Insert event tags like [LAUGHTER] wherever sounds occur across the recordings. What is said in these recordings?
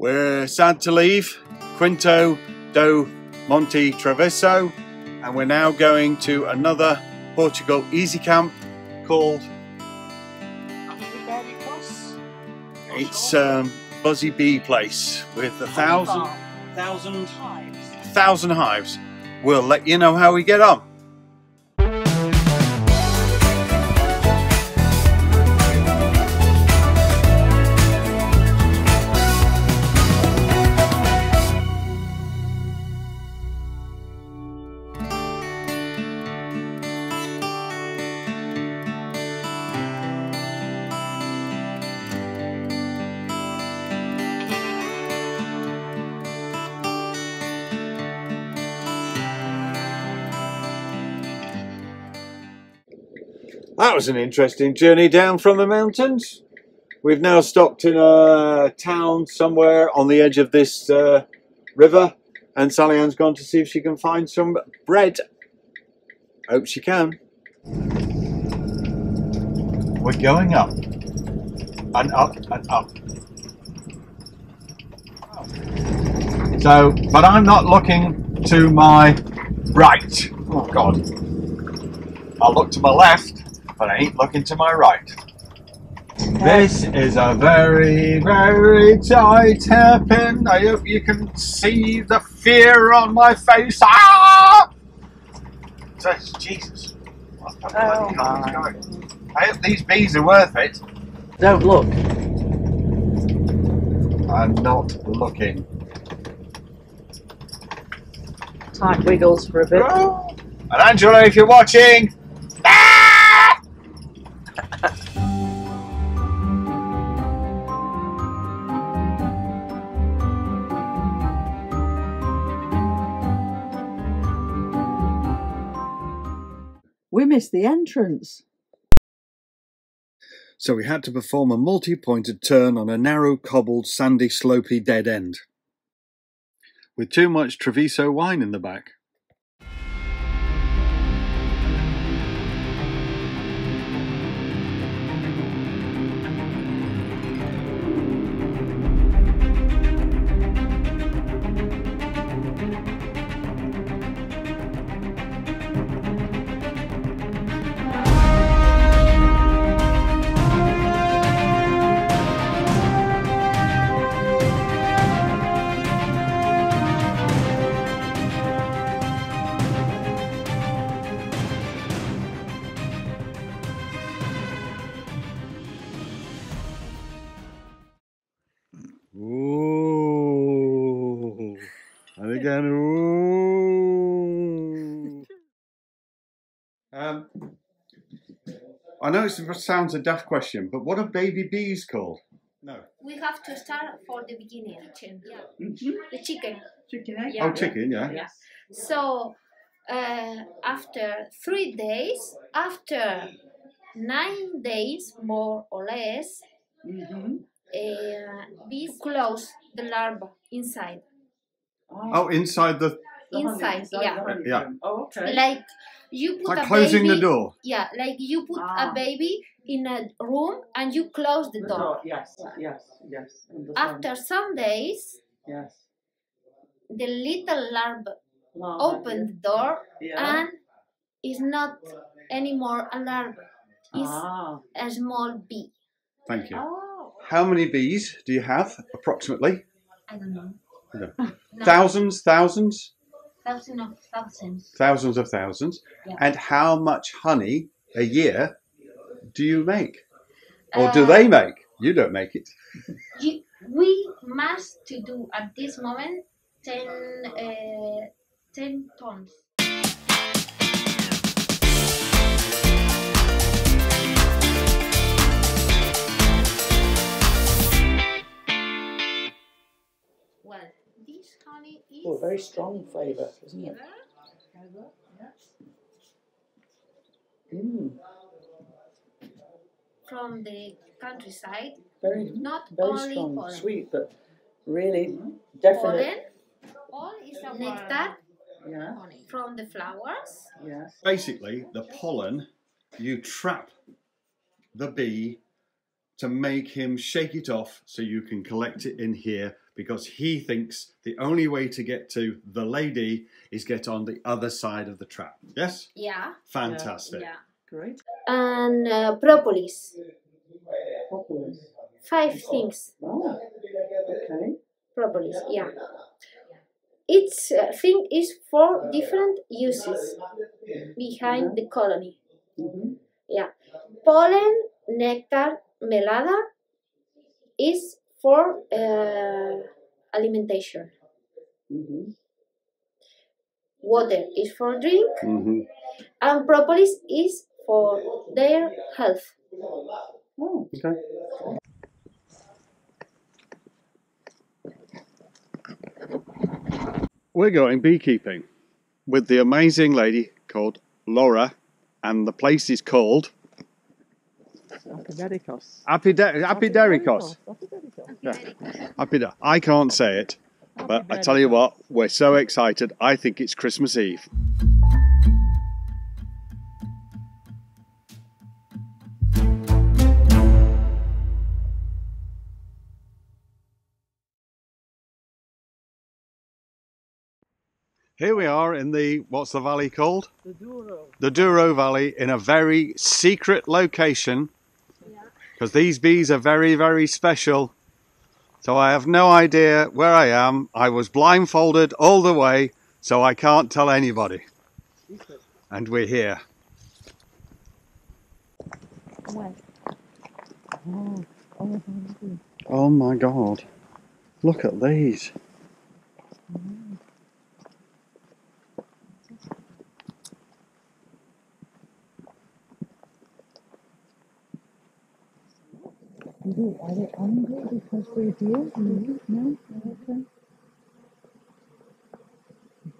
We're sad to leave Quinto do Monte Traviso and we're now going to another Portugal EasyCamp called it's um, Buzzy Bee Place with a thousand, thousand hives. thousand hives. We'll let you know how we get on. That was an interesting journey down from the mountains. We've now stopped in a town somewhere on the edge of this uh, river and Sally-Anne's gone to see if she can find some bread. Hope she can. We're going up and up and up. So, but I'm not looking to my right. Oh God. I'll look to my left but I ain't looking to my right. This is a very, very tight hairpin. I hope you can see the fear on my face. Ah! Jesus. What the Oh, bloody hell is going? I hope these bees are worth it. Don't look. I'm not looking. Tight wiggles for a bit. And Angela, if you're watching, The entrance. So we had to perform a multi-pointed turn on a narrow, cobbled, sandy, slopey dead end. With too much Treviso wine in the back. Again, ooh. Um, I know it sounds a daft question, but what are baby bees called? No. We have to start for the beginning. Yeah. The chicken. Chicken egg. Yeah. Oh, chicken, yeah. Yeah. So uh, after three days, after nine days more or less, Mm-hmm. uh, bees close the larva inside. Oh, inside the. Inside, yeah. Yeah. Oh, okay. Like you put Like a closing baby. the door. Yeah, like you put Ah. a baby in a room and you close the The door. door, Yes, yes, yes. Understand. After some days, Yes. the little larva Larva, open the door Yeah. and is not anymore a larva. It's Ah. a small bee. Thank you. Oh. How many bees do you have, approximately? I don't know. [LAUGHS] No. Thousands, thousands, Thousands of thousands. thousands of thousands. Yeah. And how much honey a year do you make? Or do Uh, they make? You don't make it. [LAUGHS] You, we must to do at this moment 10, uh, 10 tons. Very strong flavour, isn't it? Mm. from the countryside, Very, not very only strong, pollen. sweet, but really definite. Pollen, all is a nectar Yeah. from the flowers. Yes. Basically, the pollen, you trap the bee to make him shake it off so you can collect it in here because he thinks the only way to get to the lady is get on the other side of the trap. Yes? Yeah. Fantastic. Yeah. Great. And uh, propolis. Propolis. Five things. Oh. Okay. Propolis. Yeah. Each uh, thing is for different uses behind the colony. Mm-hmm. Yeah. Pollen, nectar, melada is for uh, alimentation. Mm-hmm. Water is for drink, hmm and propolis is for their health. Oh. Okay. We're going beekeeping with the amazing lady called Laura, and the place is called Apodicos. Apide- Apidericos. Apodicos. Yeah. Apida. I can't say it, but I tell you what, we're so excited. I think it's Christmas Eve. Here we are in the, what's the valley called? The Douro. The Douro Valley in a very secret location because these bees are very, very special. So I have no idea where I am. I was blindfolded all the way, so I can't tell anybody. And we're here. Oh. My God. Look at these. Are they angry because we're here? No? Okay.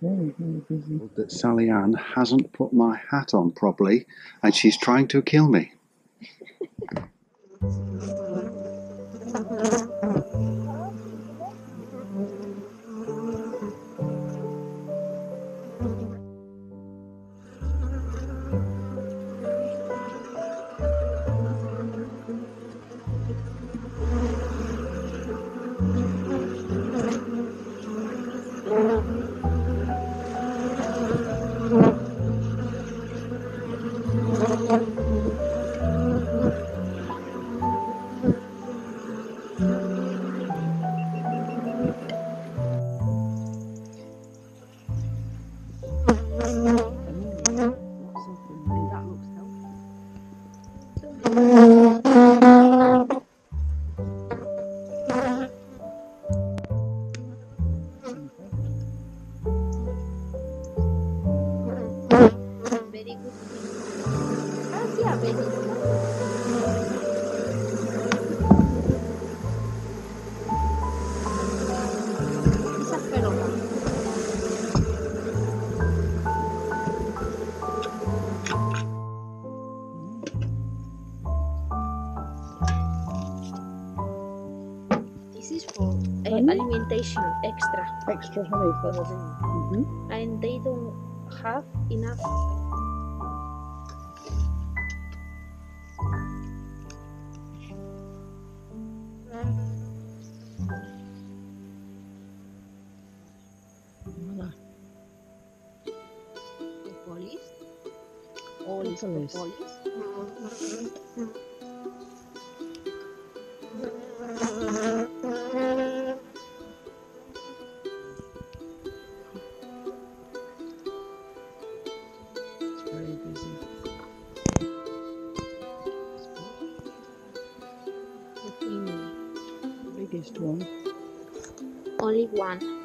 Very, very busy. That Sally-Anne hasn't put my hat on properly and she's trying to kill me. [LAUGHS] pheromone. This is for uh, Honey? alimentation extra, Extra honey for the mm-hmm. and they don't have enough. Female. The biggest one. Only one.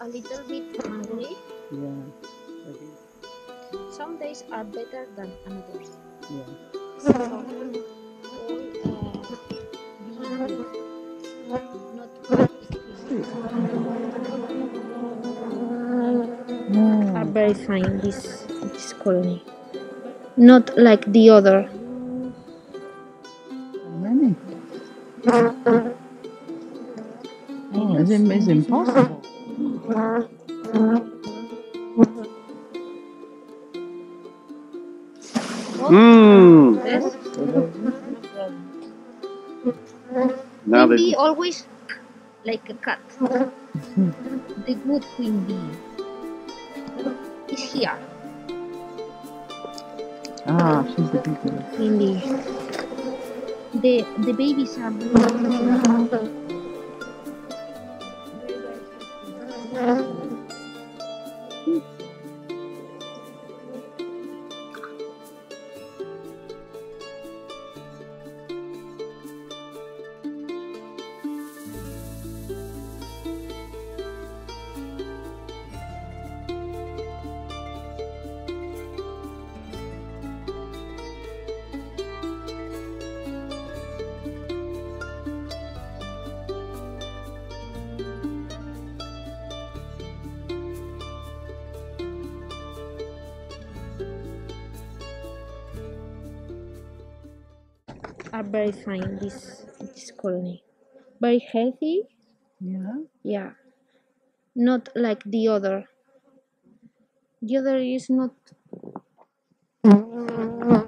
A little bit hungry. Yeah. Maybe. Some days are better than others. Yeah. So, uh, not are very fine this this colony not like the other Many. Oh, it's, it's impossible. Yes Now queen bee always like a cat the good queen bee is here. Ah, she's the big one. queen bee. The the babies are [LAUGHS] are very fine this this colony. Very healthy? Yeah. yeah. Not like the other. The other is not mm.